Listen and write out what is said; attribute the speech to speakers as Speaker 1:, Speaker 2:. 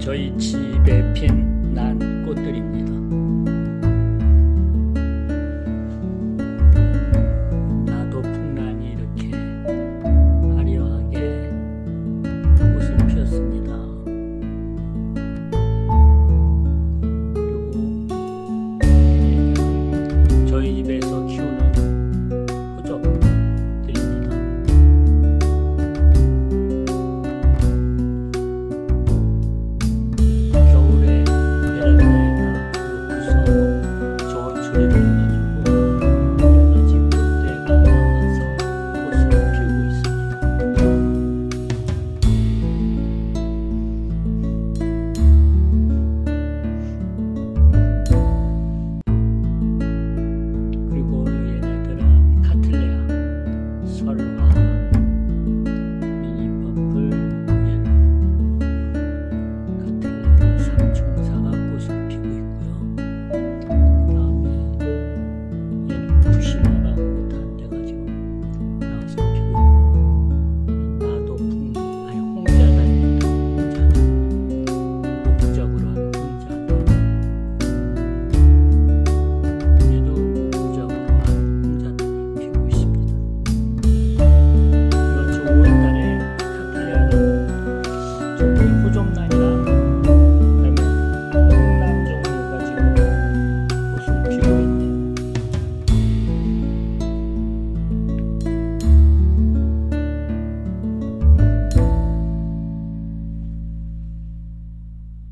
Speaker 1: 저희 집에 핀 난 꽃들입니다. 나도 풍란이 이렇게 화려하게 꽃을 피웠습니다. 그리고 저희 집에서 키우